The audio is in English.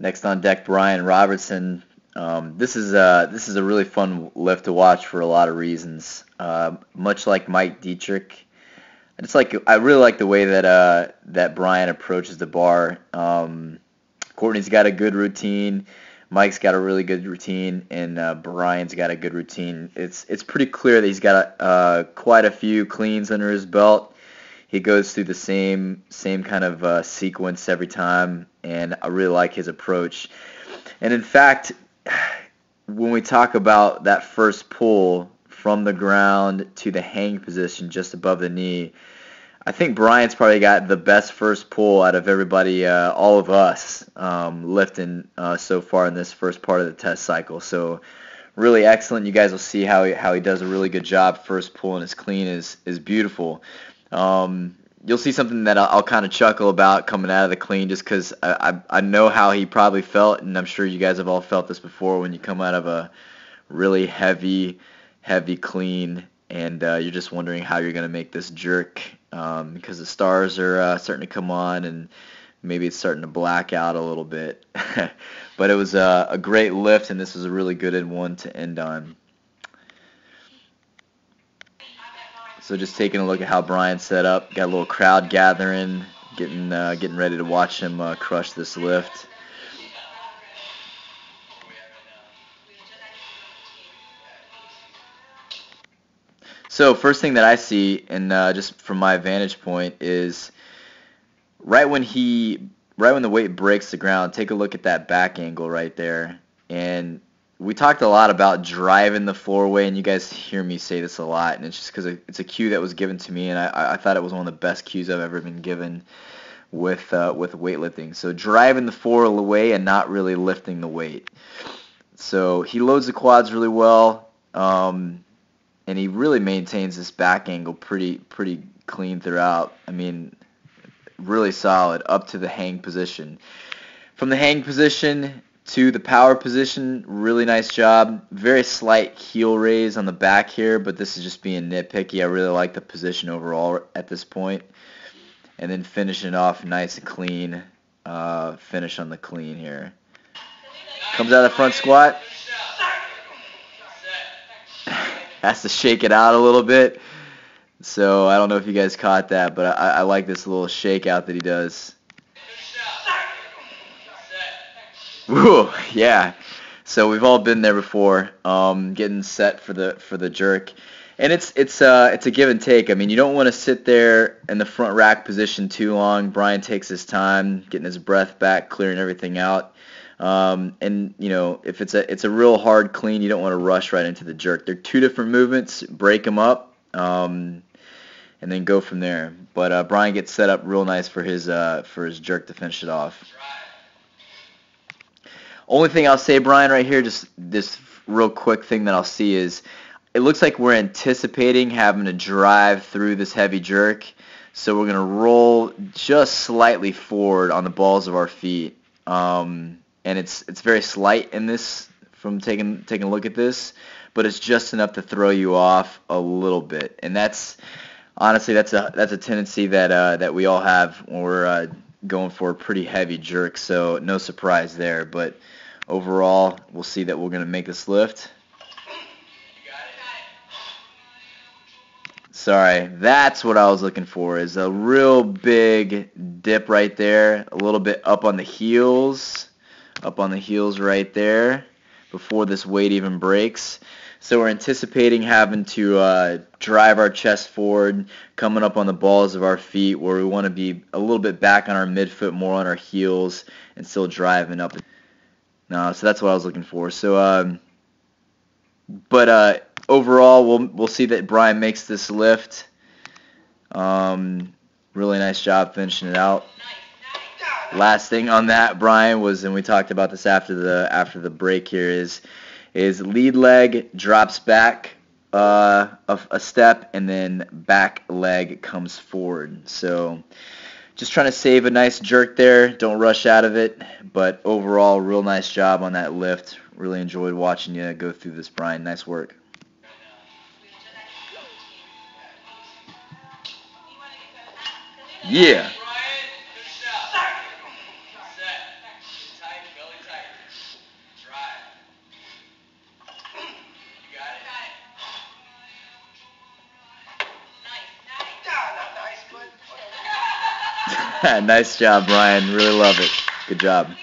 Next on deck, Brian Robertson. Um, this is a this is a really fun lift to watch for a lot of reasons. Uh, much like Mike Dietrich, I just like I really like the way that uh, that Brian approaches the bar. Um, Courtney's got a good routine. Mike's got a really good routine, and uh, Brian's got a good routine. It's it's pretty clear that he's got uh, quite a few cleans under his belt. He goes through the same same kind of uh, sequence every time, and I really like his approach. And in fact, when we talk about that first pull from the ground to the hang position just above the knee, I think Brian's probably got the best first pull out of everybody, uh, all of us, um, lifting uh, so far in this first part of the test cycle. So really excellent. You guys will see how he, how he does a really good job. First pull and his clean is is beautiful. Um, you'll see something that I'll, I'll kind of chuckle about coming out of the clean just because I, I, I know how he probably felt, and I'm sure you guys have all felt this before when you come out of a really heavy, heavy clean, and uh, you're just wondering how you're going to make this jerk um, because the stars are uh, starting to come on and maybe it's starting to black out a little bit. but it was a, a great lift, and this was a really good one to end on. So just taking a look at how Brian set up, got a little crowd gathering, getting uh, getting ready to watch him uh, crush this lift. So first thing that I see, and uh, just from my vantage point, is right when he, right when the weight breaks the ground. Take a look at that back angle right there, and we talked a lot about driving the floor away, and you guys hear me say this a lot, and it's just because it's a cue that was given to me, and I, I thought it was one of the best cues I've ever been given with uh, with weightlifting. So driving the floor away and not really lifting the weight. So he loads the quads really well, um, and he really maintains this back angle pretty pretty clean throughout. I mean, really solid up to the hang position. From the hang position, to the power position, really nice job. Very slight heel raise on the back here, but this is just being nitpicky. I really like the position overall at this point. And then finishing off nice and clean. Uh, finish on the clean here. Comes out of the front squat. Has to shake it out a little bit. So I don't know if you guys caught that, but I, I like this little shake out that he does. Woo, yeah. So we've all been there before, um, getting set for the for the jerk, and it's it's uh it's a give and take. I mean, you don't want to sit there in the front rack position too long. Brian takes his time, getting his breath back, clearing everything out. Um, and you know, if it's a it's a real hard clean, you don't want to rush right into the jerk. They're two different movements. Break them up, um, and then go from there. But uh, Brian gets set up real nice for his uh, for his jerk to finish it off. Only thing I'll say, Brian, right here, just this real quick thing that I'll see is it looks like we're anticipating having to drive through this heavy jerk. So we're going to roll just slightly forward on the balls of our feet. Um, and it's it's very slight in this from taking taking a look at this, but it's just enough to throw you off a little bit. And that's honestly that's a that's a tendency that uh, that we all have when we're uh, going for a pretty heavy jerk. So no surprise there, but overall, we'll see that we're going to make this lift. Sorry, that's what I was looking for, is a real big dip right there, a little bit up on the heels, up on the heels right there, before this weight even breaks. So we're anticipating having to uh, drive our chest forward, coming up on the balls of our feet, where we want to be a little bit back on our midfoot, more on our heels, and still driving up. No, so that's what I was looking for. So, um, but uh, overall, we'll we'll see that Brian makes this lift. Um, really nice job finishing it out. Last thing on that, Brian was, and we talked about this after the after the break here is is lead leg drops back uh, a, a step and then back leg comes forward. So just trying to save a nice jerk there. Don't rush out of it. But overall, real nice job on that lift. Really enjoyed watching you go through this, Brian. Nice work. Yeah. nice job, Brian. Really love it. Good job.